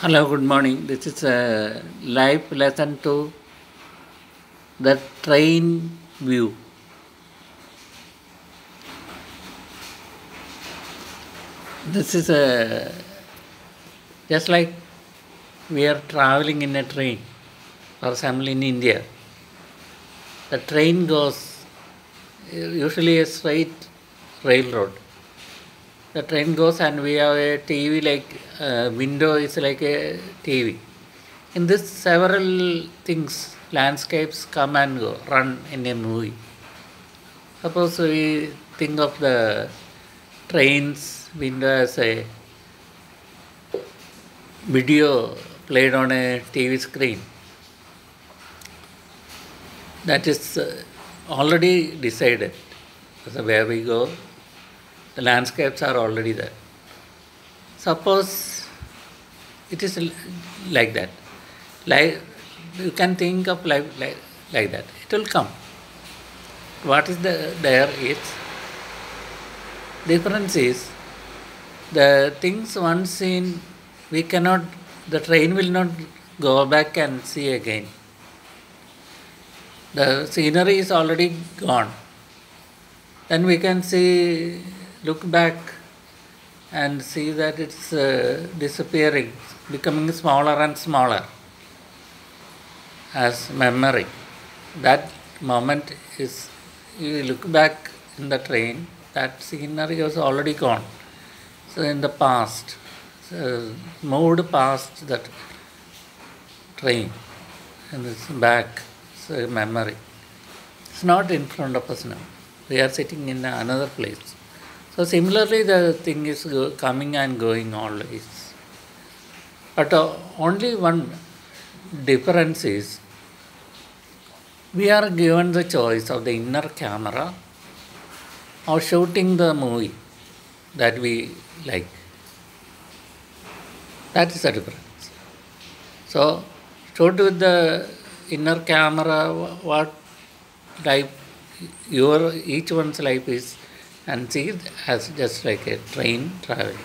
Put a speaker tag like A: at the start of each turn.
A: Hello, good morning. This is a live lesson to the train view. This is a just like we are traveling in a train, for example, in India. The train goes usually a straight railroad. The train goes and we have a TV like uh, window is like a TV. In this, several things, landscapes come and go, run in a movie. Suppose we think of the train's window as a video played on a TV screen. That is uh, already decided. So where we go, the landscapes are already there. Suppose it is like that. Like you can think of like, like, like that. It will come. What is the there is difference is the things once seen we cannot the train will not go back and see again. The scenery is already gone. Then we can see look back and see that it's uh, disappearing, becoming smaller and smaller as memory. That moment is, you look back in the train, that scenery was already gone. So in the past, so moved past that train and it's back, so memory. It's not in front of us now. We are sitting in another place. So similarly, the thing is coming and going always. But uh, only one difference is we are given the choice of the inner camera or shooting the movie that we like. That is the difference. So, shoot with the inner camera what life your each one's life is and see it as just like a train traveling.